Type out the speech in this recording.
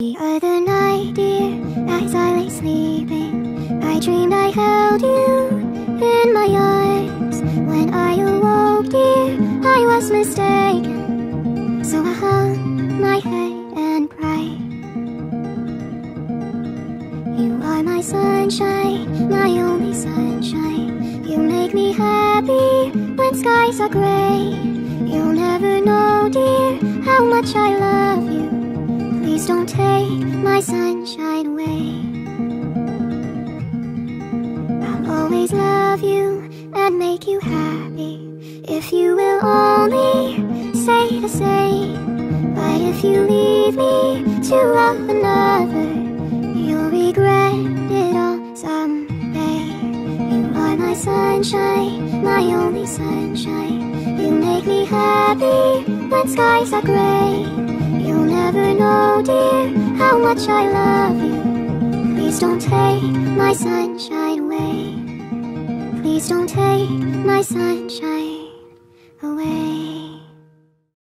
The other night, dear, as I lay sleeping, I dreamed I held you in my arms. When I awoke, dear, I was mistaken. So I hung my head and cried. You are my sunshine, my only sunshine. You make me happy when skies are gray. You'll never know, dear, how much I love you. Please don't take my sunshine away. I'll always love you and make you happy if you will only say the same. But if you leave me to love another, you'll regret it all someday. You are my sunshine, my only sunshine. You make me happy when skies are gray. Know, dear, how much I love you. Please don't take my sunshine away. Please don't take my sunshine away.